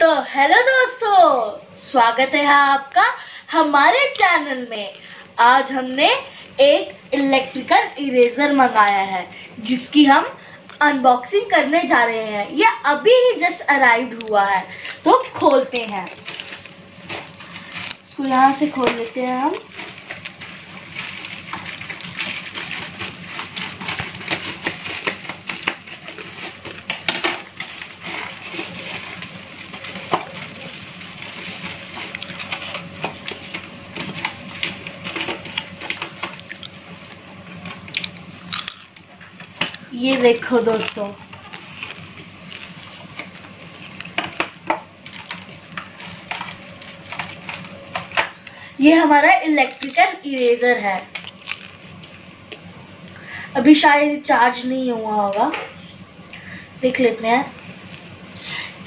तो हेलो दोस्तों, स्वागत है आपका हमारे चैनल में। आज हमने एक इलेक्ट्रिकल इरेजर मंगाया है, जिसकी हम अनबॉक्सिंग करने जा रहे हैं। यह अभी ही जस्ट अराइव हुआ है। तो खोलते हैं। इसको यहाँ से खोल लेते हैं हम। ये देखो दोस्तों। ये हमारा इलेक्ट्रिकल इरेजर है। अभी शायद चार्ज नहीं हुआ होगा। देख लेते हैं।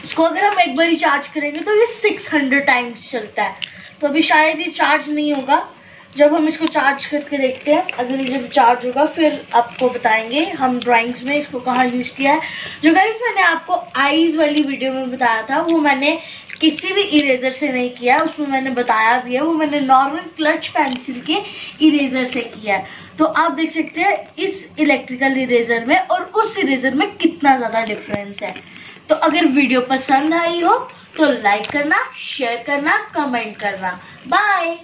इसको अगर हम एक बार चार्ज करेंगे तो ये 600 टाइम्स चलता है। तो अभी शायद ये चार्ज नहीं होगा। जब हम इसको चार्ज करके देखते हैं अगर ये जब चार्ज होगा, फिर आपको बताएँगे हम ड्राइंग्स में इसको कहाँ यूज़ किया है। जो गाइस मैंने आपको आईज वाली वीडियो में बताया था, वो मैंने किसी भी इरेजर से नहीं किया, उसमें मैंने बताया भी है, वो मैंने नॉर्मल क्लच पेंसिल के इरेजर से किया है। तो आप देख सकते हैं, इस इलेक्ट्रिकल इरेजर में और उस इरेजर में कितना ज़्यादा डिफरेंस है। तो अगर वीडियो पसंद आई हो तो लाइक करना शेयर करना कमेंट करना। बाय